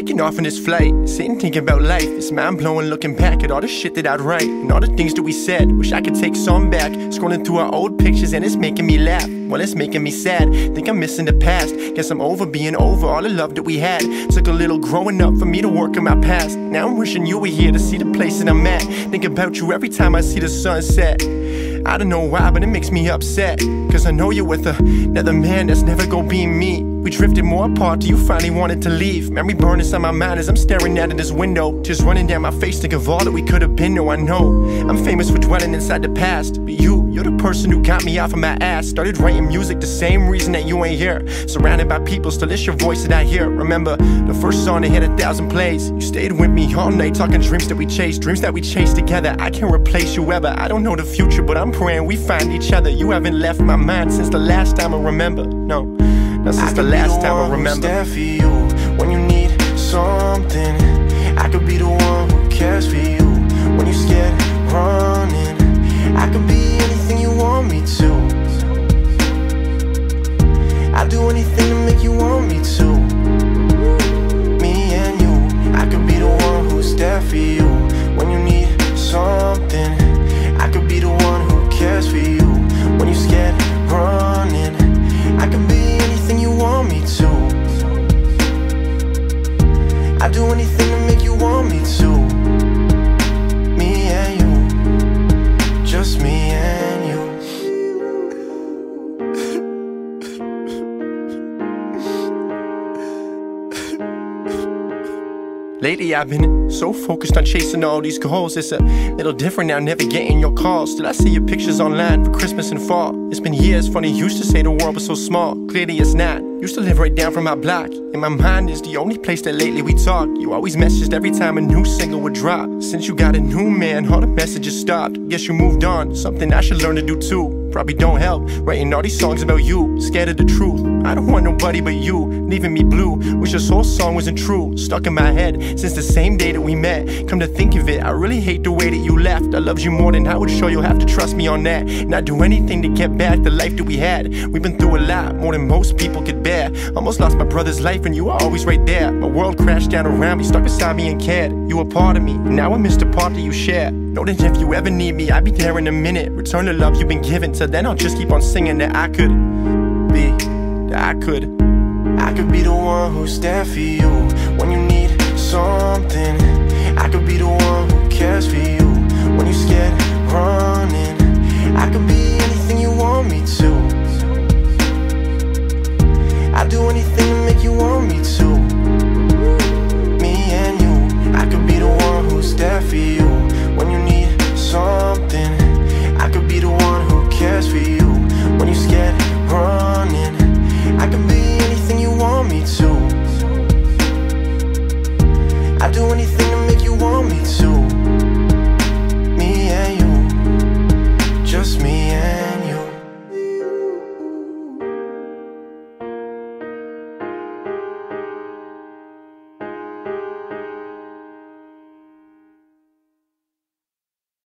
Taking off in this flight, sitting thinking about life. It's mind blowing looking back at all the shit that I'd write and all the things that we said. Wish I could take some back. Scrolling through our old pictures and it's making me laugh. Well, it's making me sad. Think I'm missing the past. Guess I'm over being over all the love that we had. Took a little growing up for me to work in my past. Now I'm wishing you were here to see the place that I'm at. Think about you every time I see the sunset. I don't know why, but it makes me upset. Cause I know you're with another man that's never gonna be me. We drifted more apart till you finally wanted to leave. Memory burning inside my mind as I'm staring out of this window. Tears running down my face, think of all that we could have been. No, I know I'm famous for dwelling inside the past. But you, you're the person who got me off of my ass. Started writing music the same reason that you ain't here. Surrounded by people, still it's your voice that I hear. Remember the first song that hit a thousand plays. You stayed with me all night, talking dreams that we chased, dreams that we chased together. I can't replace you ever. I don't know the future, but I'm praying we find each other. You haven't left my mind since the last time I remember. No. not since the last time I remember I could be the stand for you when you need something I could be the one running. I could be anything you want me to. I'd do anything to make you want me to. Me and you. Just me Lately I've been so focused on chasing all these goals. It's a little different now, never getting your calls. Still I see your pictures online for Christmas and fall. It's been years, funny, used to say the world was so small. Clearly it's not. Used to live right down from my block. And my mind is the only place that lately we talk. You always messaged every time a new single would drop. Since you got a new man, all the messages stopped. Guess you moved on, something I should learn to do too Probably don't help, writing all these songs about you. Scared of the truth, I don't want nobody but you Leaving me blue, wish this whole song wasn't true. Stuck in my head, since the same day that we met. Come to think of it, I really hate the way that you left. I loved you more than I would show, you'll have to trust me on that. Not do anything to get back the life that we had. We've been through a lot, more than most people could bear. Almost lost my brother's life and you were always right there. My world crashed down around me, stuck beside me and cared. You were part of me, now I miss the part that you share Know that if you ever need me, I'll be there in a minute. Return the love you've been given, till then I'll just keep on singing That I could be, that I could. I could be the one who's there for you When you need something. I could be the one who cares for you When you're scared running do anything